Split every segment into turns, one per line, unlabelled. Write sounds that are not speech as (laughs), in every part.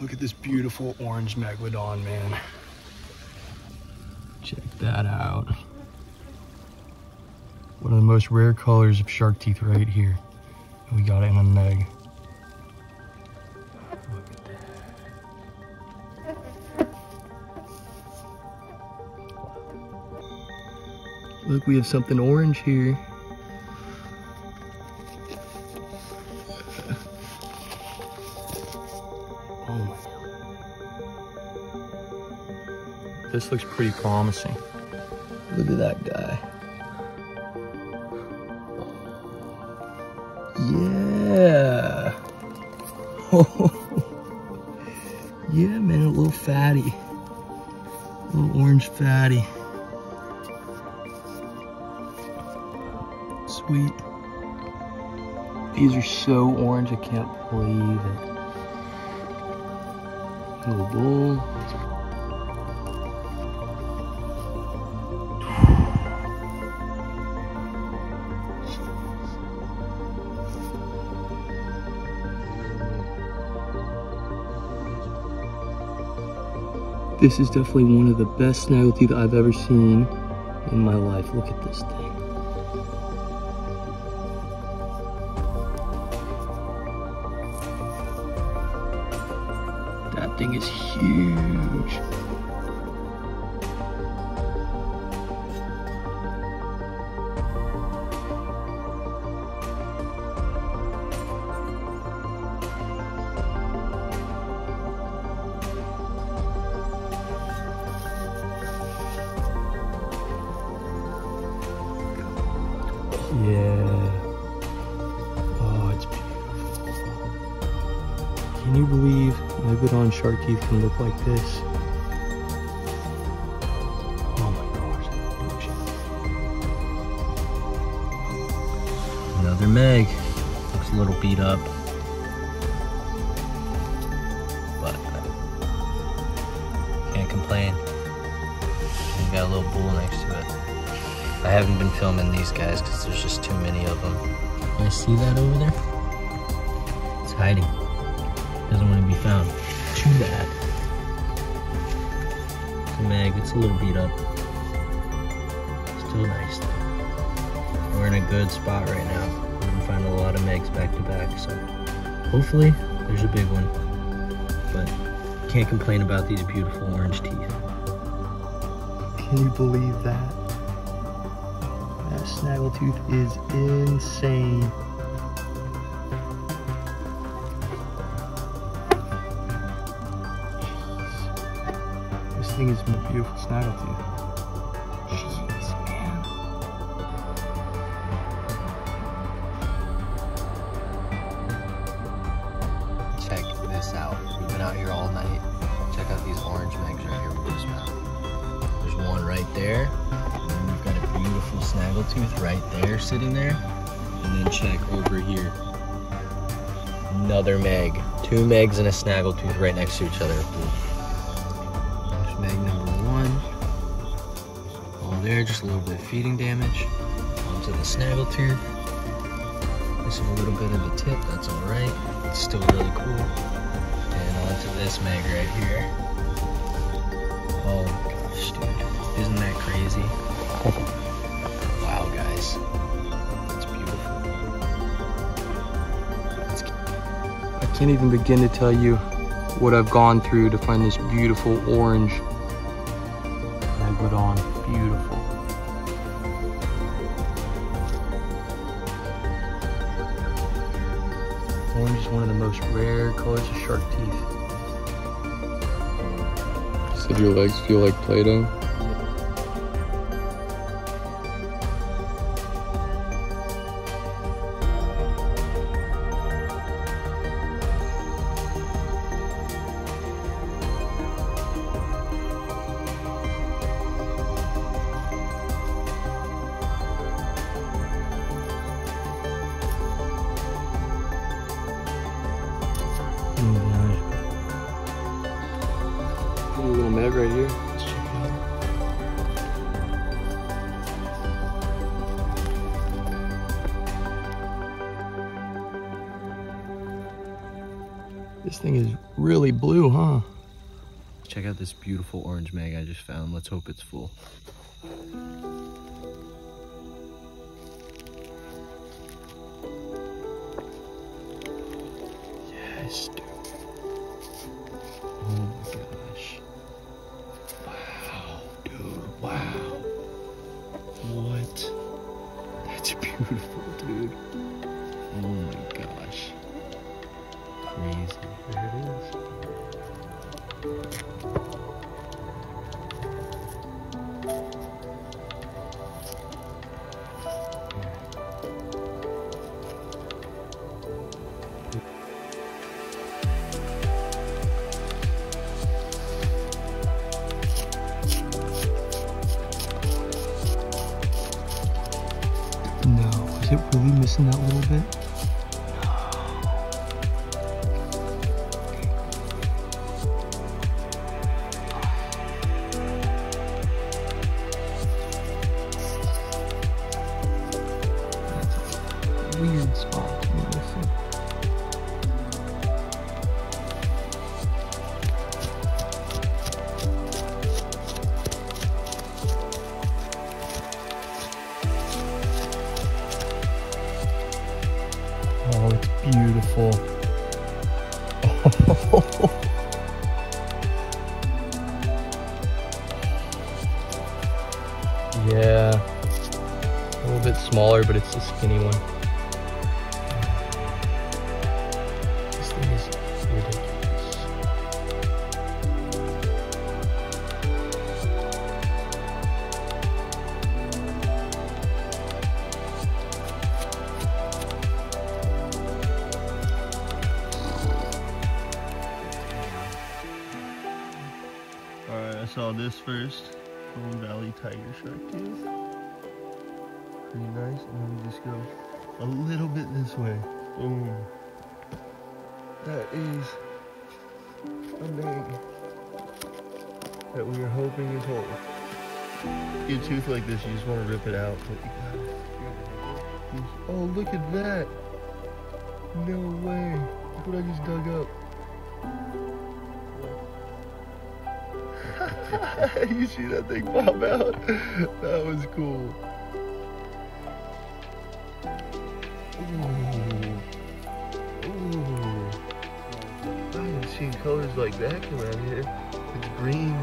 Look at this beautiful orange megalodon, man. Check that out. One of the most rare colors of shark teeth right here. And we got it in a meg. Look, we have something orange here. This looks pretty promising. Look at that guy. Yeah. (laughs) yeah, man, a little fatty. A little orange fatty. Sweet. These are so orange, I can't believe it. Little bull. This is definitely one of the best snaggletooth I've ever seen in my life. Look at this thing. That thing is huge. Can you believe Megalodon shark teeth can look like this? Oh my gosh. Another Meg. Looks a little beat up. But uh, can't complain. We got a little bull next to it. I haven't been filming these guys because there's just too many of them. You guys see that over there? It's hiding. Doesn't want to be found. Too bad. It's a mag. It's a little beat up. Still nice though. We're in a good spot right now. We're gonna find a lot of mags back to back. So hopefully there's a big one. But can't complain about these beautiful orange teeth. Can you believe that? That snaggletooth is insane. This thing is a beautiful snaggletooth. Jeez, man.
Check this out. We've been out here all night. Check out these orange megs right here we just found. There's one right there. And then we've got a beautiful snaggletooth right there sitting there. And then check over here. Another meg. Two megs and a snaggletooth right next to each other. There, just a little bit of feeding damage. Onto the snaggle snaggletooth. Missing a little bit of a tip, that's alright. It's still really cool. And onto this mag right here. Oh gosh, dude. Isn't that crazy? Wow, guys. It's beautiful.
I can't even begin to tell you what I've gone through to find this beautiful orange megalodon. Beautiful. Orange is one of the most rare colors of shark teeth.
Said your legs feel like Play-Doh?
Little meg right here. Let's check it out. This thing is really blue, huh?
Check out this beautiful orange meg I just found. Let's hope it's full. Yes, dude. Beautiful, dude. Oh my gosh. Crazy. There it is.
Missing that little bit? Beautiful. (laughs) yeah. A little bit smaller, but it's a skinny one.
Saw this first. Golden Valley Tiger Shark Tooth. Pretty nice. And then we just go a little bit this way. Boom. That is a meg that we are hoping is whole. Get a tooth like this, you just want to rip it out. Oh, look at that. No way. Look what I just dug up. (laughs) you see that thing pop out? That was cool. Ooh. Ooh. I haven't seen colors like that come out here. It's green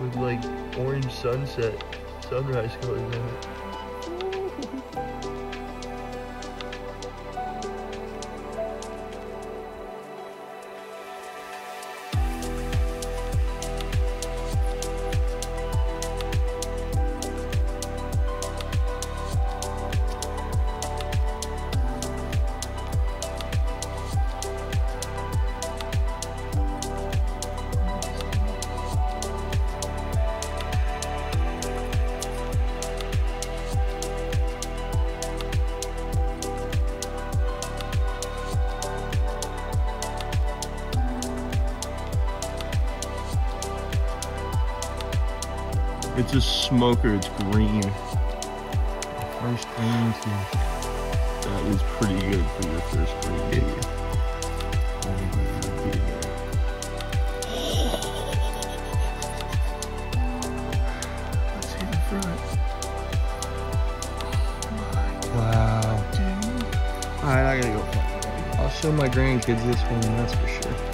with like orange sunset, sunrise colors in it. It's a smoker, it's green. First green tooth. That was pretty good for your first green tooth. Let's hit the front.
Wow. Alright, I gotta go. I'll show my grandkids this one, that's for sure.